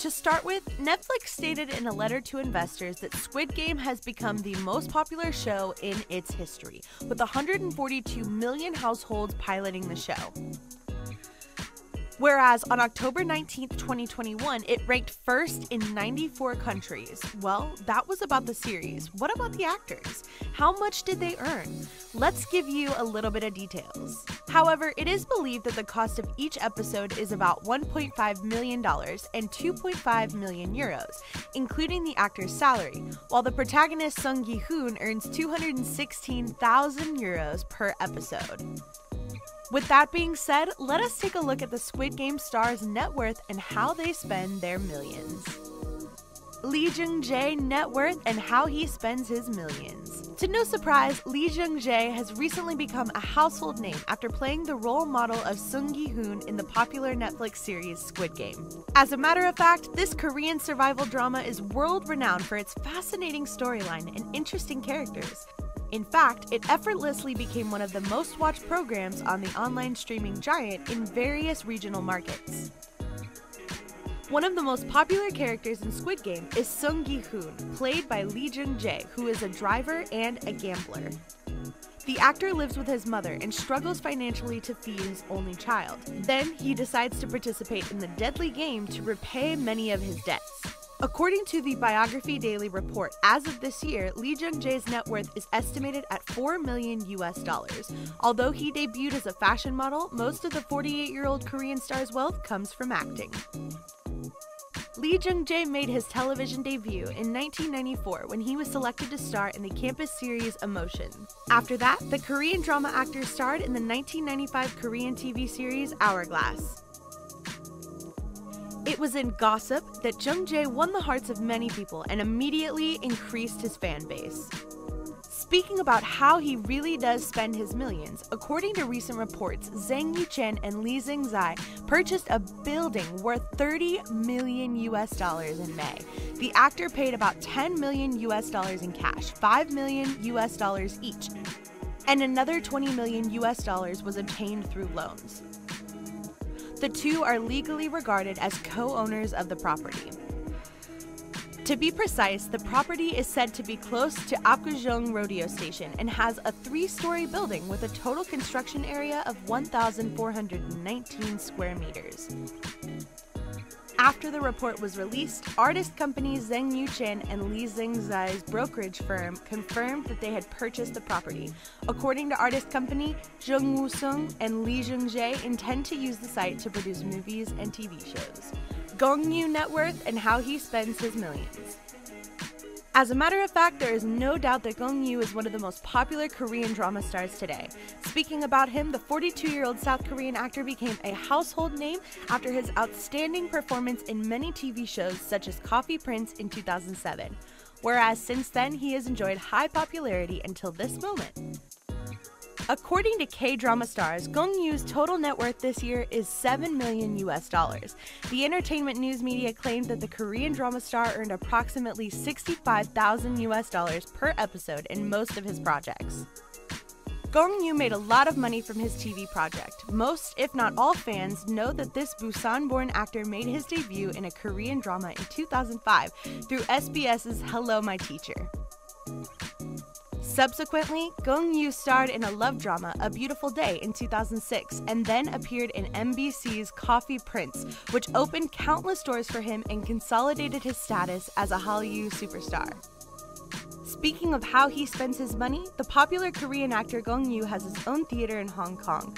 To start with, Netflix stated in a letter to investors that Squid Game has become the most popular show in its history, with 142 million households piloting the show. Whereas on October 19th, 2021, it ranked first in 94 countries. Well, that was about the series. What about the actors? How much did they earn? Let's give you a little bit of details. However, it is believed that the cost of each episode is about $1.5 million and 2.5 million euros, including the actor's salary, while the protagonist Seong Gi Hun earns 216,000 euros per episode. With that being said, let us take a look at the Squid Game stars' net worth and how they spend their millions. Lee Jung Jae net worth and how he spends his millions. To no surprise, Lee Jung Jae has recently become a household name after playing the role model of Seong Gi Hun in the popular Netflix series Squid Game. As a matter of fact, this Korean survival drama is world renowned for its fascinating storyline and interesting characters. In fact, it effortlessly became one of the most watched programs on the online streaming giant in various regional markets. One of the most popular characters in Squid Game is Seong Gi Hun, played by Lee Jung Jae, who is a driver and a gambler. The actor lives with his mother and struggles financially to feed his only child. Then he decides to participate in the deadly game to repay many of his debts. According to the Biography Daily report, as of this year, Lee Jung Jae's net worth is estimated at 4 million US dollars. Although he debuted as a fashion model, most of the 48 year old Korean star's wealth comes from acting. Lee Jung Jae made his television debut in 1994 when he was selected to star in the campus series Emotion. After that, the Korean drama actor starred in the 1995 Korean TV series Hourglass. It was in Gossip that Jung Jae won the hearts of many people and immediately increased his fan base. Speaking about how he really does spend his millions, according to recent reports, Zhang Yuchen and Lee Zing-zai purchased a building worth 30 million US dollars in May. The actor paid about 10 million US dollars in cash, 5 million US dollars each, and another 20 million US dollars was obtained through loans. The two are legally regarded as co owners of the property. To be precise, the property is said to be close to Apgujeong Rodeo Station and has a three story building with a total construction area of 1,419 square meters. After the report was released, artist companies Zheng Yuchen and Li Zing-zai's brokerage firm confirmed that they had purchased the property. According to artist company, Jung Woo-sung and Lee Jung-jae intend to use the site to produce movies and TV shows. Gong Yoo net worth and how he spends his millions. As a matter of fact, there is no doubt that Gong Yoo is one of the most popular Korean drama stars today. Speaking about him, the 42 year old South Korean actor became a household name after his outstanding performance in many TV shows such as Coffee Prince in 2007. Whereas since then, he has enjoyed high popularity until this moment. According to K-drama stars, Gong Yoo's total net worth this year is 7 million US dollars. The entertainment news media claimed that the Korean drama star earned approximately 65,000 US dollars per episode in most of his projects. Gong Yoo made a lot of money from his TV project. Most, if not all fans, know that this Busan born actor made his debut in a Korean drama in 2005 through SBS's Hello My Teacher. Subsequently, Gong Yoo starred in a love drama, A Beautiful Day, in 2006, and then appeared in MBC's Coffee Prince, which opened countless doors for him and consolidated his status as a Hallyu superstar. Speaking of how he spends his money, the popular Korean actor Gong Yoo has his own theater in Hong Kong.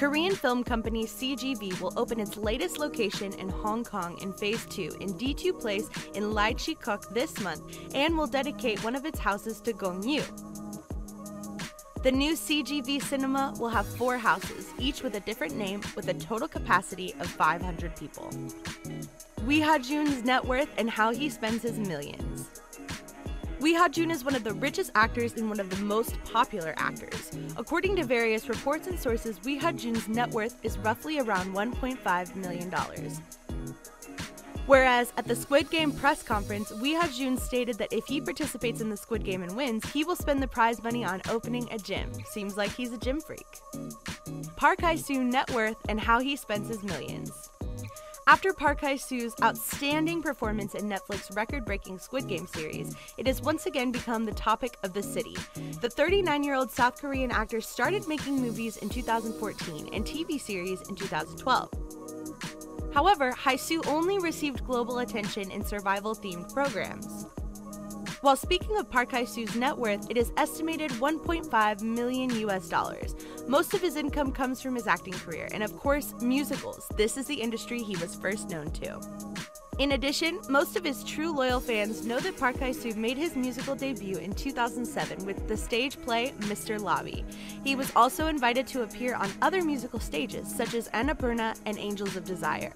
Korean film company CGV will open its latest location in Hong Kong in Phase 2 in D2 Place in Lai Chi Kok this month and will dedicate one of its houses to Gong Yoo. The new CGV cinema will have four houses, each with a different name, with a total capacity of 500 people. Wi Ha-joon's net worth and how he spends his millions. Wi Ha-joon is one of the richest actors and one of the most popular actors. According to various reports and sources, Wi Ha-joon's net worth is roughly around $1.5 million. Whereas at the Squid Game press conference, Wi Ha-joon stated that if he participates in the Squid Game and wins, he will spend the prize money on opening a gym. Seems like he's a gym freak. Park Hae Soo net worth and how he spends his millions. After Park Hae-soo's outstanding performance in Netflix's record-breaking Squid Game series, it has once again become the topic of the city. The 39-year-old South Korean actor started making movies in 2014 and TV series in 2012. However, Hae-soo only received global attention in survival-themed programs. While speaking of Park Hae-soo's net worth, it is estimated 1.5 million US dollars. Most of his income comes from his acting career, and of course, musicals. This is the industry he was first known to. In addition, most of his true loyal fans know that Park Hae-soo made his musical debut in 2007 with the stage play Mr. Lobby. He was also invited to appear on other musical stages, such as Annapurna and Angels of Desire.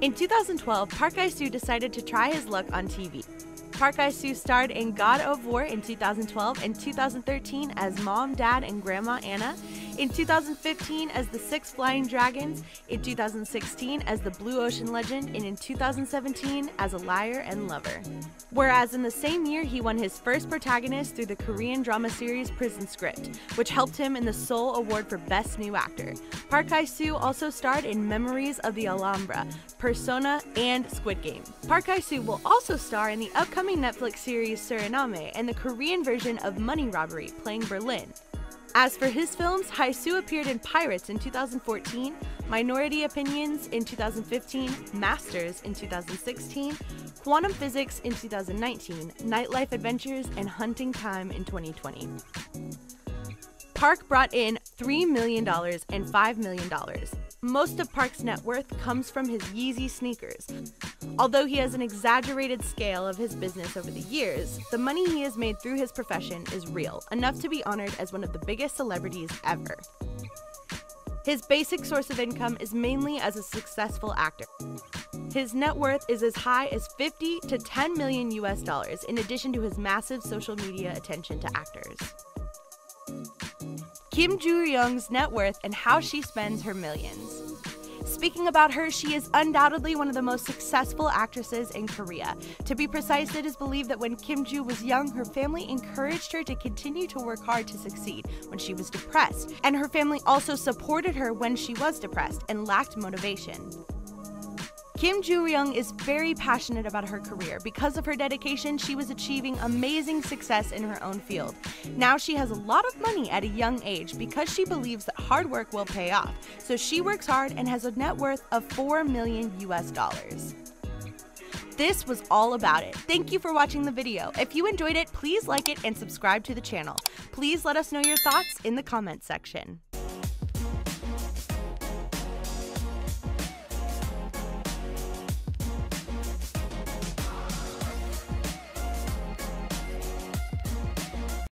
In 2012, Park Hae-soo decided to try his luck on TV. Park Hae-soo starred in God of War in 2012 and 2013 as Mom, Dad, and Grandma Anna, in 2015 as the Six Flying Dragons, in 2016 as the Blue Ocean Legend, and in 2017 as a liar and lover. Whereas in the same year, he won his first protagonist through the Korean drama series Prison Script, which helped him in the Seoul Award for Best New Actor. Park Hae-soo also starred in Memories of the Alhambra, Persona, and Squid Game. Park Hae-soo will also star in the upcoming Netflix series Suriname and the Korean version of Money Robbery, playing Berlin. As for his films, Hae-soo appeared in Pirates in 2014, Minority Opinions in 2015, Masters in 2016, Quantum Physics in 2019, Nightlife Adventures, and Hunting Time in 2020. Park brought in $3 million and $5 million. Most of Park's net worth comes from his Yeezy sneakers. Although he has an exaggerated scale of his business over the years, the money he has made through his profession is real, enough to be honored as one of the biggest celebrities ever. His basic source of income is mainly as a successful actor. His net worth is as high as 50 to 10 million US dollars, in addition to his massive social media attention to actors. Kim Joo Young's net worth and how she spends her millions. Speaking about her, she is undoubtedly one of the most successful actresses in Korea. To be precise, it is believed that when Kim Ju was young, her family encouraged her to continue to work hard to succeed when she was depressed, and her family also supported her when she was depressed and lacked motivation. Kim Joo Young is very passionate about her career. Because of her dedication, she was achieving amazing success in her own field. Now she has a lot of money at a young age because she believes that hard work will pay off. So she works hard and has a net worth of 4 million US dollars. This was all about it. Thank you for watching the video. If you enjoyed it, please like it and subscribe to the channel. Please let us know your thoughts in the comments section.